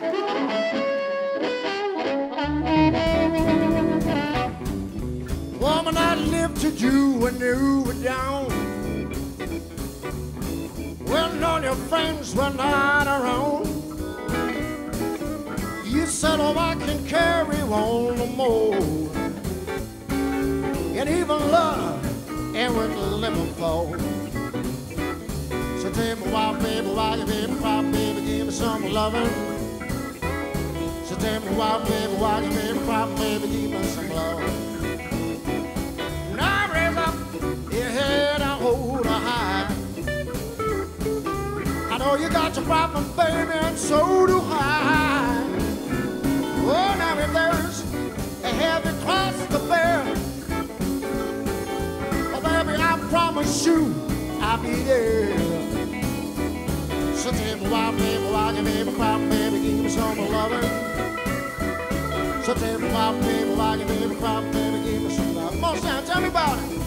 Woman, I lifted you when you were down. When all your friends were not around. You said, Oh, I can carry on no more. And even love with the living for. So tell me why, baby, why you baby, why, baby, give me some loving. So tell me why, baby, why you baby, why, baby, give me some love. Now raise up your head and hold her high. I know you got your problem, baby, and so do I. Oh, now if there's a heavy cross to bear, oh, baby, I promise you I'll be there. So tell me why, baby, why you baby cry, baby, give me some loving. So tell me why, baby, why you baby cry, baby, give me some love. On, Stan, tell me about it.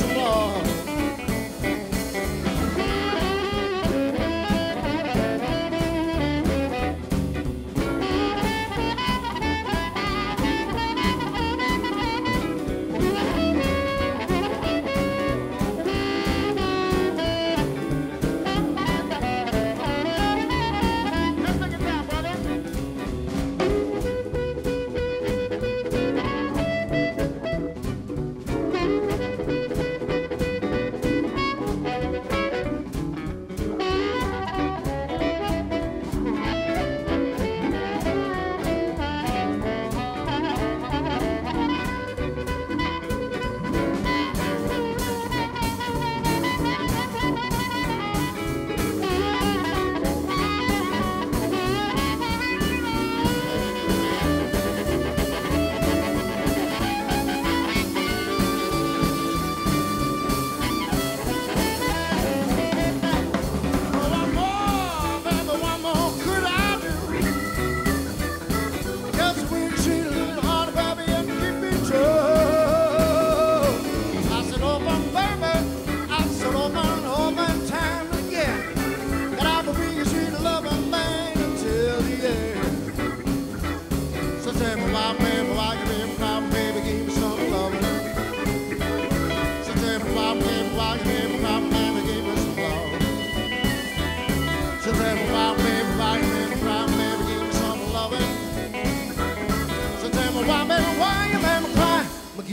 Give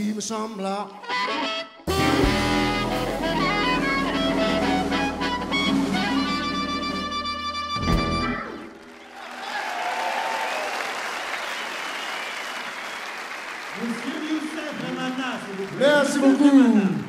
give me some. Monsieur Youssef Remadna, s'il vous plaît. Merci beaucoup.